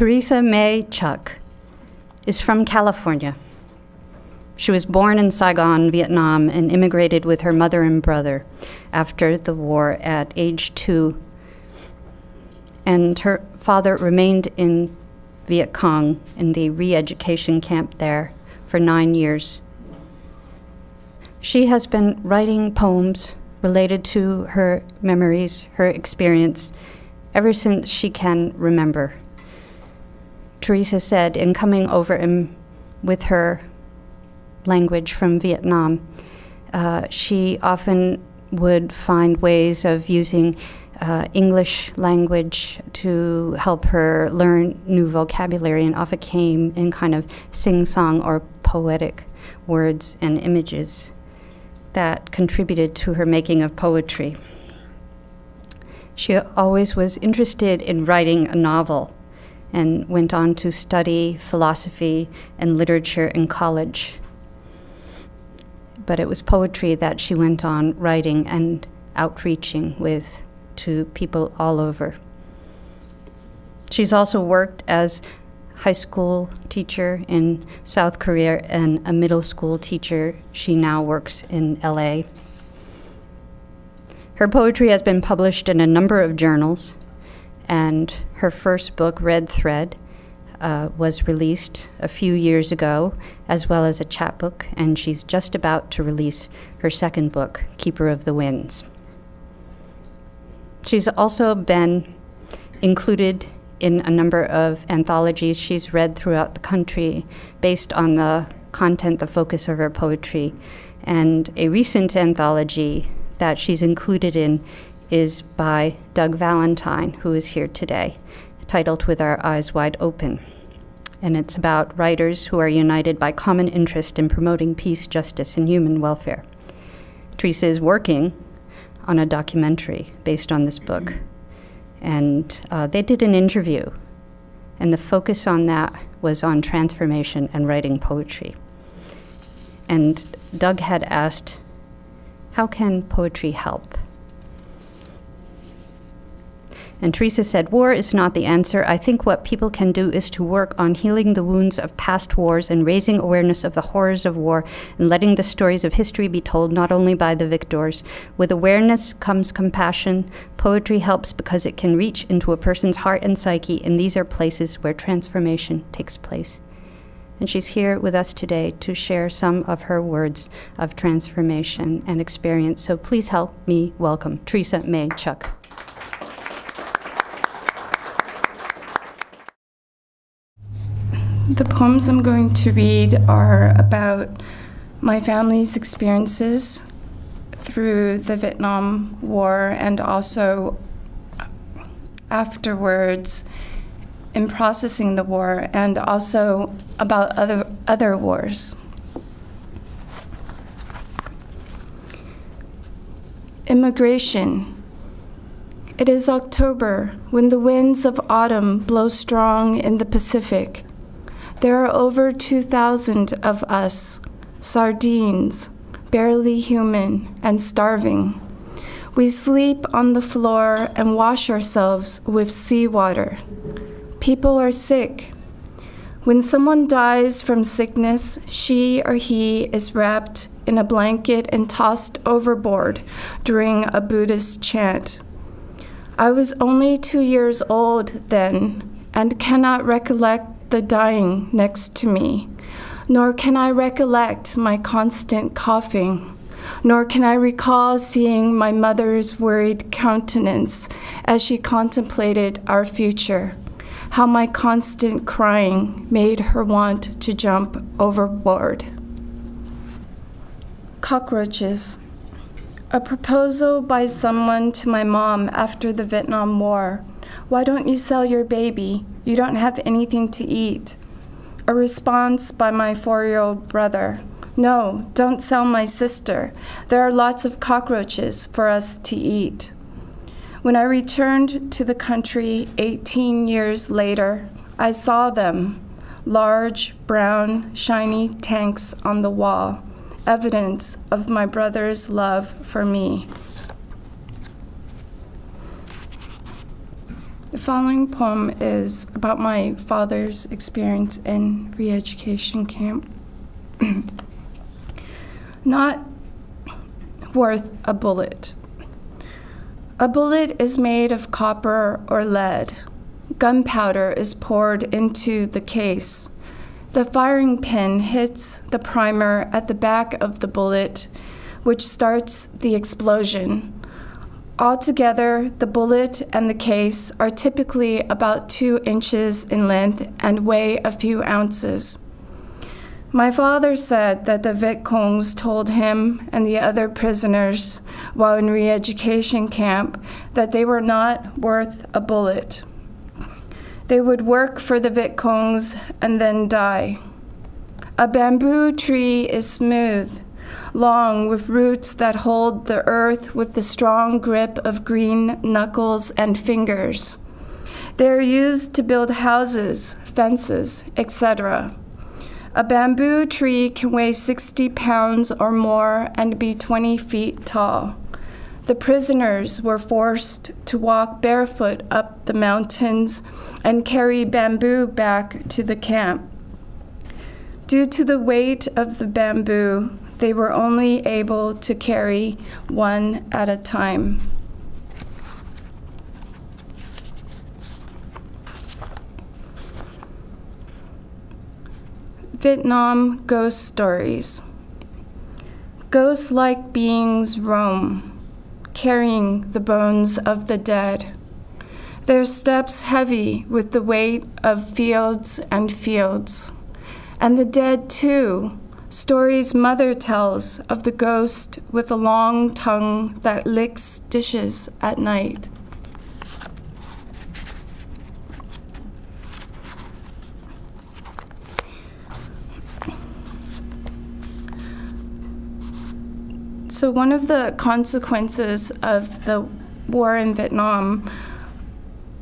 Teresa Mei Chuc is from California. She was born in Saigon, Vietnam, and immigrated with her mother and brother after the war at age two. And her father remained in Viet Cong in the re education camp there for nine years. She has been writing poems related to her memories, her experience, ever since she can remember. Teresa said in coming over in, with her language from Vietnam, uh, she often would find ways of using uh, English language to help her learn new vocabulary and often came in kind of sing song or poetic words and images that contributed to her making of poetry. She always was interested in writing a novel and went on to study philosophy and literature in college. But it was poetry that she went on writing and outreaching with to people all over. She's also worked as high school teacher in South Korea and a middle school teacher. She now works in LA. Her poetry has been published in a number of journals, and her first book, Red Thread, uh, was released a few years ago, as well as a chapbook, and she's just about to release her second book, Keeper of the Winds. She's also been included in a number of anthologies she's read throughout the country based on the content, the focus of her poetry. And a recent anthology that she's included in is by Doug Valentine, who is here today, titled With Our Eyes Wide Open. And it's about writers who are united by common interest in promoting peace, justice, and human welfare. Teresa is working on a documentary based on this book. And uh, they did an interview, and the focus on that was on transformation and writing poetry. And Doug had asked, How can poetry help? And Teresa said, War is not the answer. I think what people can do is to work on healing the wounds of past wars and raising awareness of the horrors of war and letting the stories of history be told not only by the victors. With awareness comes compassion. Poetry helps because it can reach into a person's heart and psyche, and these are places where transformation takes place. And she's here with us today to share some of her words of transformation and experience. So please help me welcome Teresa Mei Chuc. The poems I'm going to read are about my family's experiences through the Vietnam War and also afterwards in processing the war and also about other other wars. Immigration. It is October when the winds of autumn blow strong in the Pacific. There are over 2,000 of us, sardines, barely human, and starving. We sleep on the floor and wash ourselves with seawater. People are sick. When someone dies from sickness, she or he is wrapped in a blanket and tossed overboard during a Buddhist chant. I was only two years old then and cannot recollect the dying next to me, nor can I recollect my constant coughing, nor can I recall seeing my mother's worried countenance as she contemplated our future, how my constant crying made her want to jump overboard. Cockroaches. A proposal by someone to my mom after the Vietnam War why don't you sell your baby? You don't have anything to eat. A response by my four year old brother No, don't sell my sister. There are lots of cockroaches for us to eat. When I returned to the country 18 years later, I saw them large, brown, shiny tanks on the wall, evidence of my brother's love for me. The following poem is about my father's experience in re education camp. Not worth a bullet. A bullet is made of copper or lead. Gunpowder is poured into the case. The firing pin hits the primer at the back of the bullet, which starts the explosion. Altogether, the bullet and the case are typically about two inches in length and weigh a few ounces. My father said that the Viet Congs told him and the other prisoners while in re education camp that they were not worth a bullet. They would work for the Viet Congs and then die. A bamboo tree is smooth, long with roots that hold the earth with the strong grip of green knuckles and fingers. They are used to build houses, fences, etc. A bamboo tree can weigh 60 pounds or more and be 20 feet tall. The prisoners were forced to walk barefoot up the mountains and carry bamboo back to the camp. Due to the weight of the bamboo, they were only able to carry one at a time. Vietnam Ghost Stories. Ghost like beings roam, carrying the bones of the dead. Their steps heavy with the weight of fields and fields. And the dead, too, stories mother tells of the ghost with a long tongue that licks dishes at night. So, one of the consequences of the war in Vietnam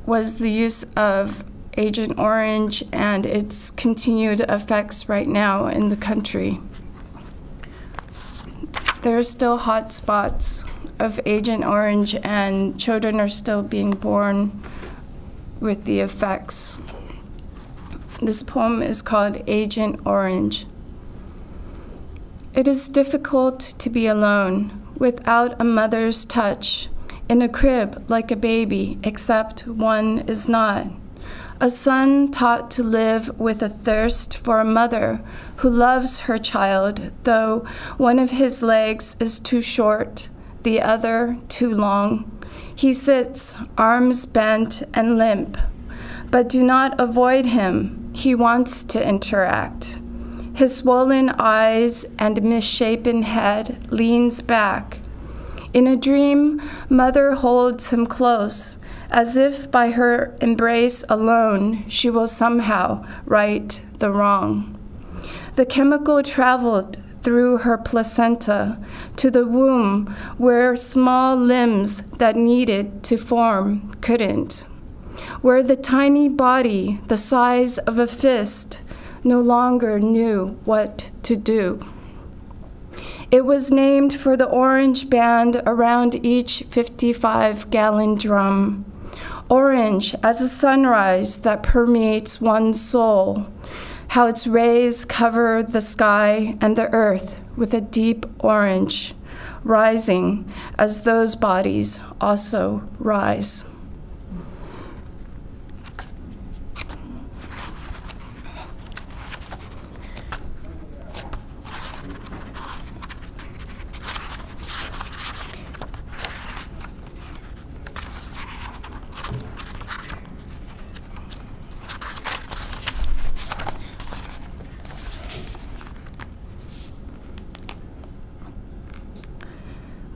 was the use of Agent Orange and its continued effects right now in the country. There are still hot spots of Agent Orange, and children are still being born with the effects. This poem is called Agent Orange. It is difficult to be alone without a mother's touch, in a crib like a baby, except one is not. A son taught to live with a thirst for a mother who loves her child, though one of his legs is too short, the other too long. He sits, arms bent and limp. But do not avoid him. He wants to interact. His swollen eyes and misshapen head leans back. In a dream, mother holds him close, as if by her embrace alone she will somehow right the wrong. The chemical traveled through her placenta to the womb where small limbs that needed to form couldn't, where the tiny body, the size of a fist, no longer knew what to do. It was named for the orange band around each 55 gallon drum. Orange as a sunrise that permeates one's soul, how its rays cover the sky and the earth with a deep orange, rising as those bodies also rise.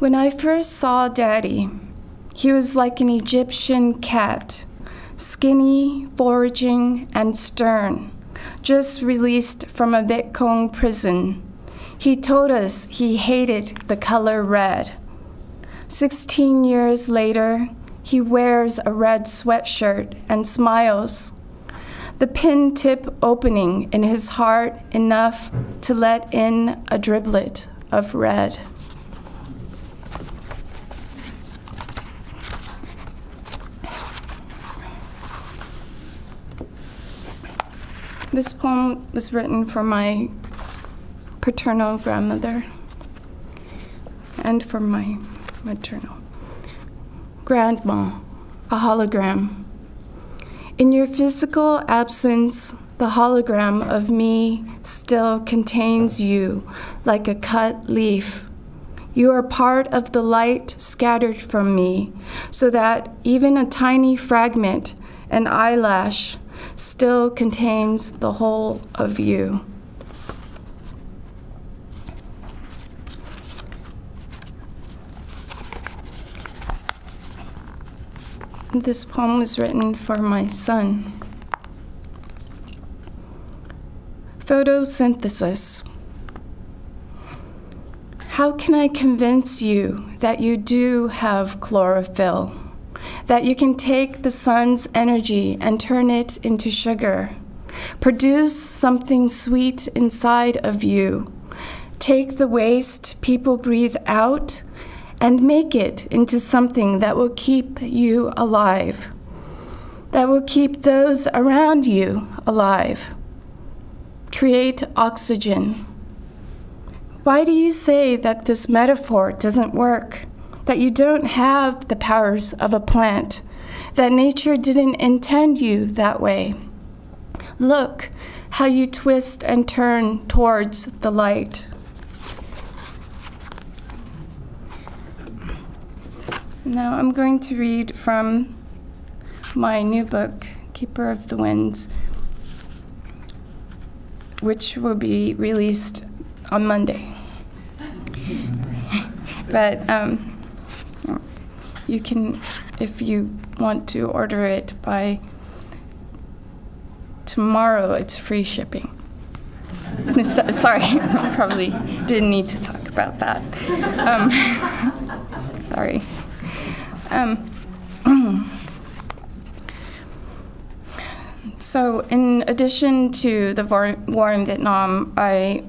When I first saw Daddy, he was like an Egyptian cat, skinny, foraging, and stern, just released from a Viet Cong prison. He told us he hated the color red. Sixteen years later, he wears a red sweatshirt and smiles. The pin tip opening in his heart enough to let in a driblet of red. This poem was written for my paternal grandmother and for my maternal. Grandma, a hologram. In your physical absence, the hologram of me still contains you like a cut leaf. You are part of the light scattered from me, so that even a tiny fragment, an eyelash, still contains the whole of you. This poem was written for my son. Photosynthesis. How can I convince you that you do have chlorophyll? That you can take the sun's energy and turn it into sugar? Produce something sweet inside of you. Take the waste people breathe out and make it into something that will keep you alive, that will keep those around you alive. Create oxygen. Why do you say that this metaphor doesn't work? That you don't have the powers of a plant? That nature didn't intend you that way? Look how you twist and turn towards the light. Now I'm going to read from my new book, Keeper of the Winds, which will be released on Monday. but um, you can, if you want to order it by tomorrow, it's free shipping. so, sorry, probably didn't need to talk about that. Um, sorry. Um, so, in addition to the war, war in Vietnam, I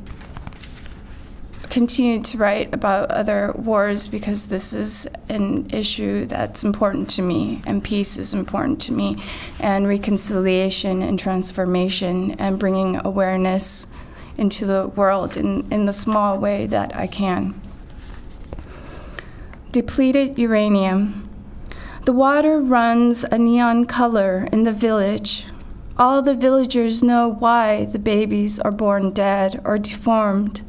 continued to write about other wars because this is an issue that's important to me, and peace is important to me, and reconciliation and transformation, and bringing awareness into the world in, in the small way that I can. Depleted uranium the water runs a neon color in the village. All the villagers know why the babies are born dead or deformed.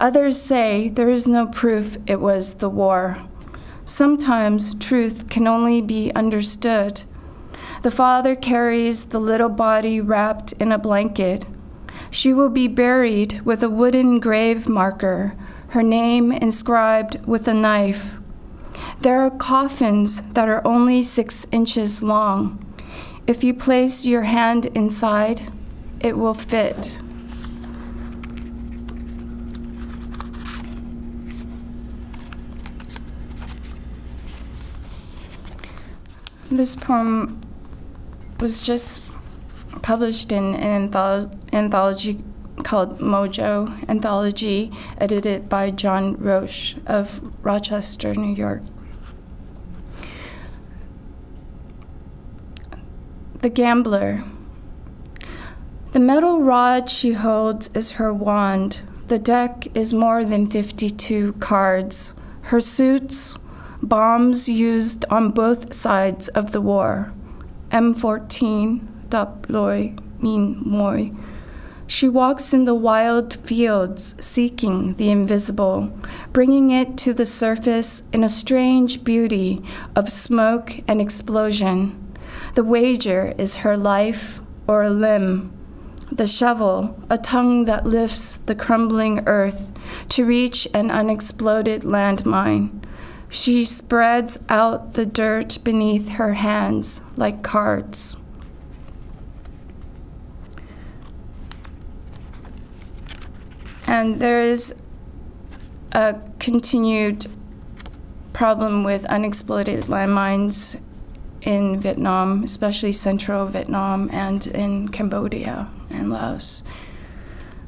Others say there is no proof it was the war. Sometimes truth can only be understood. The father carries the little body wrapped in a blanket. She will be buried with a wooden grave marker, her name inscribed with a knife there are coffins that are only six inches long. If you place your hand inside, it will fit. This poem was just published in an anthology called Mojo Anthology, edited by John Roche of Rochester, New York. The Gambler. The metal rod she holds is her wand. The deck is more than 52 cards. Her suits, bombs used on both sides of the war. M14, Dap Loi, Min Moi. She walks in the wild fields seeking the invisible, bringing it to the surface in a strange beauty of smoke and explosion. The wager is her life or a limb. The shovel, a tongue that lifts the crumbling earth to reach an unexploded landmine. She spreads out the dirt beneath her hands like cards. And there is a continued problem with unexploded landmines in Vietnam, especially central Vietnam and in Cambodia and Laos.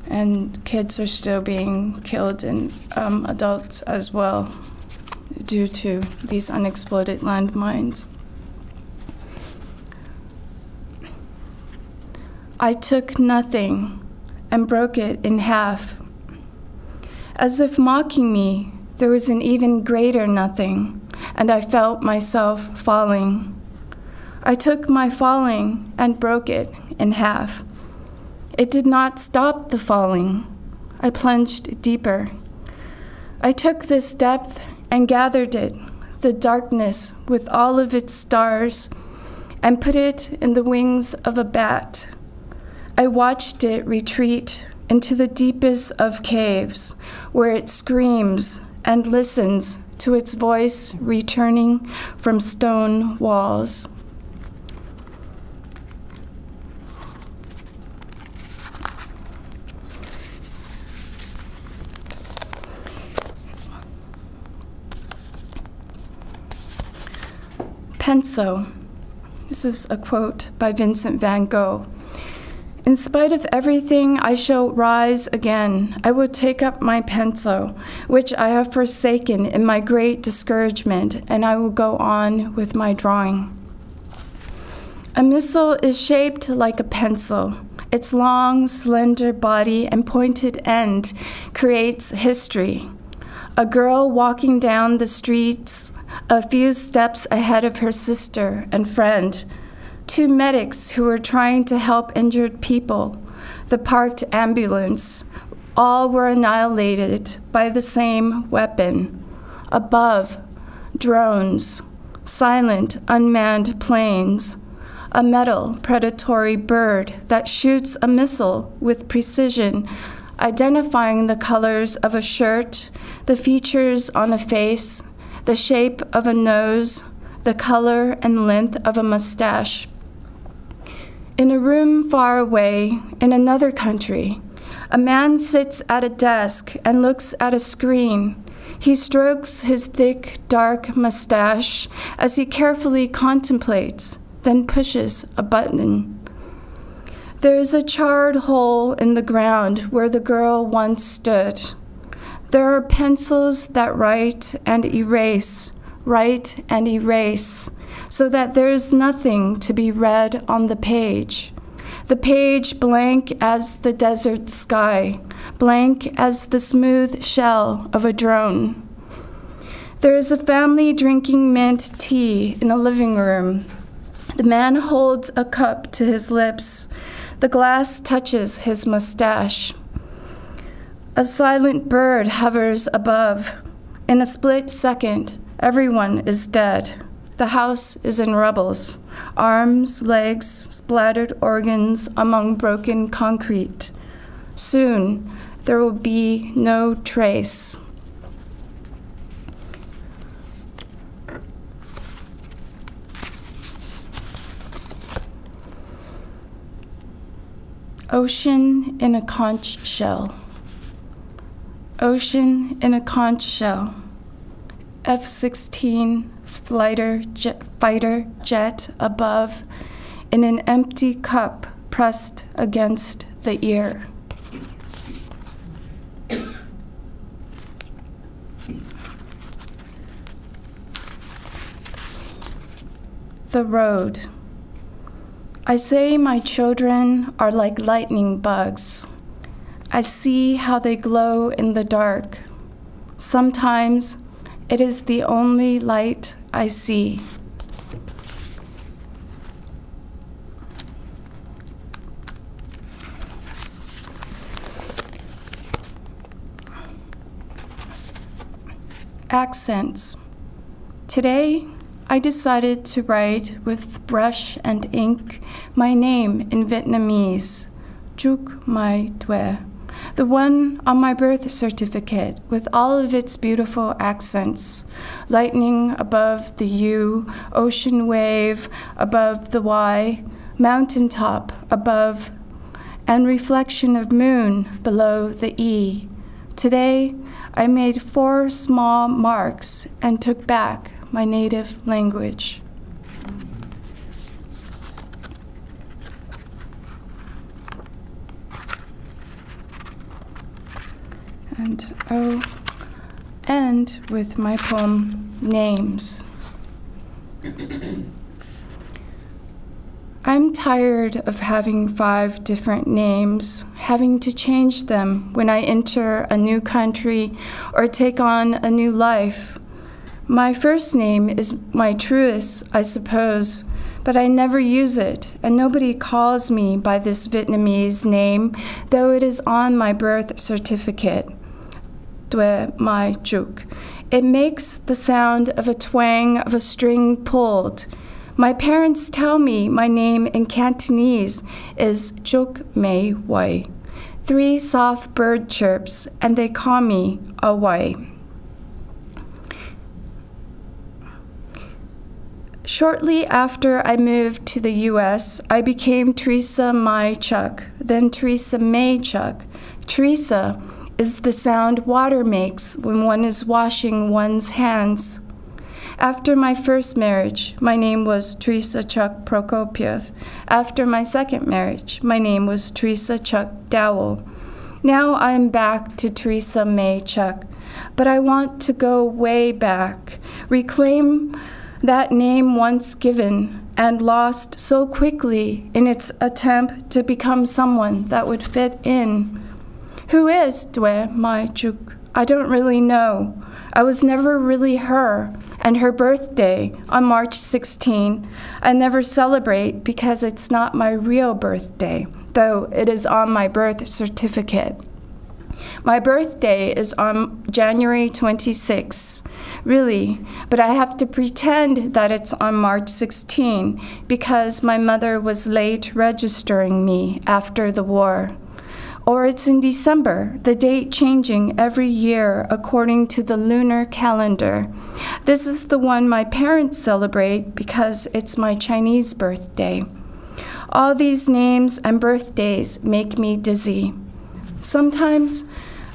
And kids are still being killed and um, adults as well due to these unexploded landmines. I took nothing and broke it in half. As if mocking me, there was an even greater nothing, and I felt myself falling. I took my falling and broke it in half. It did not stop the falling. I plunged deeper. I took this depth and gathered it, the darkness with all of its stars, and put it in the wings of a bat. I watched it retreat into the deepest of caves, where it screams and listens to its voice returning from stone walls. Penso. This is a quote by Vincent van Gogh. In spite of everything, I shall rise again. I will take up my penso, which I have forsaken in my great discouragement, and I will go on with my drawing. A missile is shaped like a pencil. Its long, slender body and pointed end creates history. A girl walking down the streets a few steps ahead of her sister and friend, two medics who were trying to help injured people, the parked ambulance, all were annihilated by the same weapon. Above, drones, silent, unmanned planes, a metal predatory bird that shoots a missile with precision, identifying the colors of a shirt, the features on a face, the shape of a nose, the color and length of a mustache. In a room far away, in another country, a man sits at a desk and looks at a screen. He strokes his thick, dark mustache as he carefully contemplates, then pushes a button. There is a charred hole in the ground where the girl once stood. There are pencils that write and erase, write and erase, so that there is nothing to be read on the page. The page blank as the desert sky, blank as the smooth shell of a drone. There is a family drinking mint tea in the living room. The man holds a cup to his lips. The glass touches his mustache. A silent bird hovers above. In a split second, everyone is dead. The house is in rubbles arms, legs, splattered organs among broken concrete. Soon, there will be no trace. Ocean in a conch shell. Ocean in a conch shell. F 16 fighter jet, fighter jet above in an empty cup pressed against the ear. The road. I say my children are like lightning bugs. I see how they glow in the dark. Sometimes it is the only light I see. Accents. Today, I decided to write with brush and ink my name in Vietnamese, Juk Mai Tue the one on my birth certificate with all of its beautiful accents lightning above the U, ocean wave above the Y, mountaintop above, and reflection of moon below the E. Today, I made four small marks and took back my native language. And I'll end with my poem Names. I'm tired of having five different names, having to change them when I enter a new country or take on a new life. My first name is my truest, I suppose, but I never use it, and nobody calls me by this Vietnamese name, though it is on my birth certificate. Due Mai Juk. It makes the sound of a twang of a string pulled. My parents tell me my name in Cantonese is Juk Mei Wai. Three soft bird chirps, and they call me a Wai. Shortly after I moved to the US, I became Teresa Mai Chuc, then Teresa Mei Chuc. Teresa is the sound water makes when one is washing one's hands. After my first marriage, my name was Teresa Chuc Prokopiev. After my second marriage, my name was Teresa Chuc Dowell. Now I am back to Teresa Mei Chuc, but I want to go way back, reclaim that name once given and lost so quickly in its attempt to become someone that would fit in. Who is Due Mai Juk? I don't really know. I was never really her, and her birthday on March 16, I never celebrate because it's not my real birthday, though it is on my birth certificate. My birthday is on January 26, really, but I have to pretend that it's on March 16 because my mother was late registering me after the war or it's in December, the date changing every year according to the lunar calendar. This is the one my parents celebrate because it's my Chinese birthday. All these names and birthdays make me dizzy. Sometimes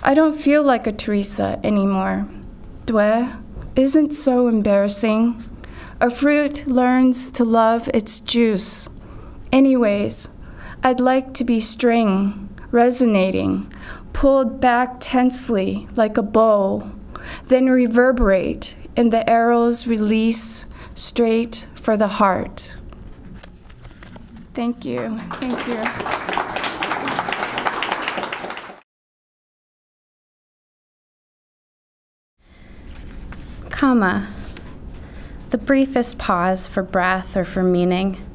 I don't feel like a Teresa anymore. Due isn't so embarrassing. A fruit learns to love its juice. Anyways, I'd like to be string resonating, pulled back tensely like a bow, then reverberate in the arrow's release straight for the heart. Thank you. Thank you. Comma. The briefest pause for breath or for meaning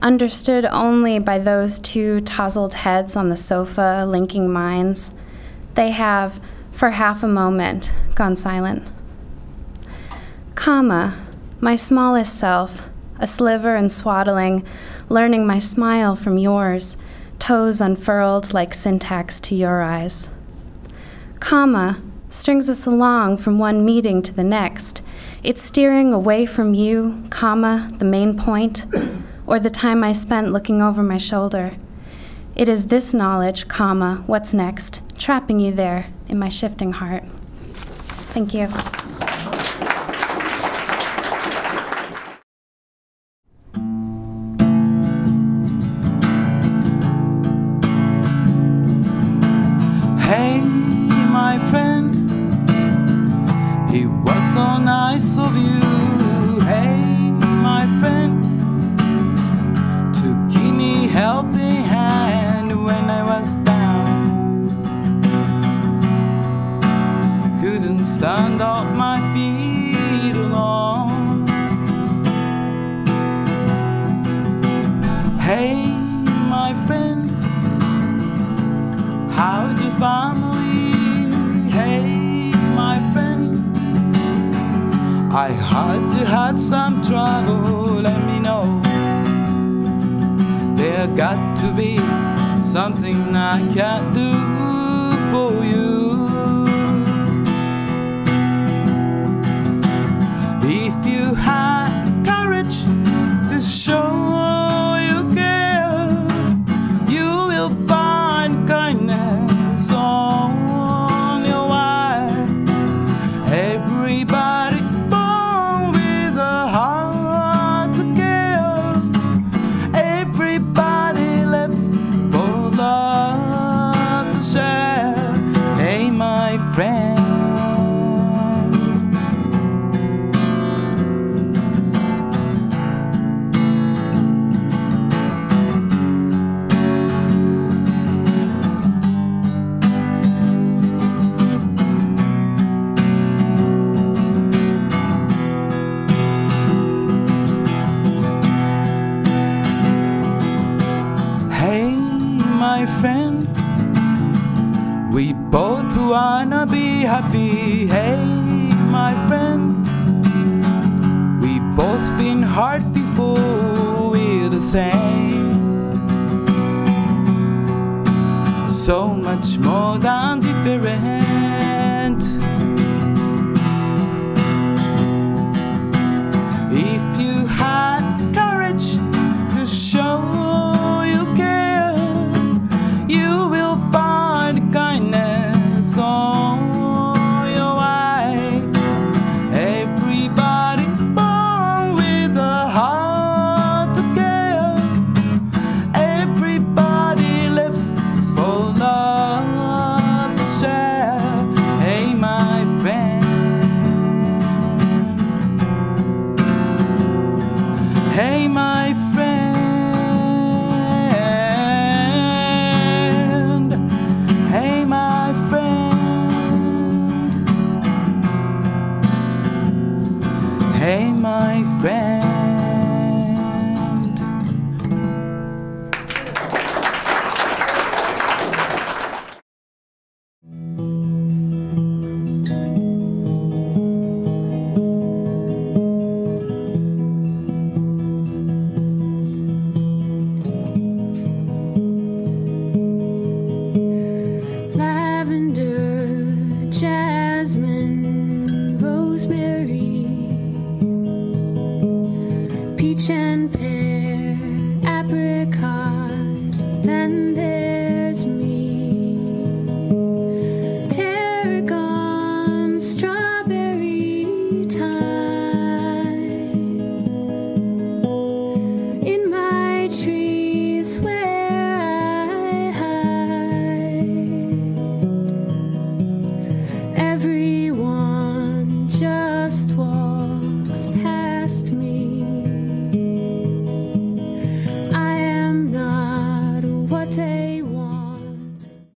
understood only by those two tousled heads on the sofa linking minds, they have, for half a moment, gone silent. Comma, my smallest self, a sliver and swaddling, learning my smile from yours, toes unfurled like syntax to your eyes. Comma, strings us along from one meeting to the next. It's steering away from you, comma, the main point, or the time I spent looking over my shoulder. It is this knowledge, comma, what's next, trapping you there in my shifting heart. Thank you. I heard you had some trouble. Let me know there got to be something I can do for you. If you had courage to show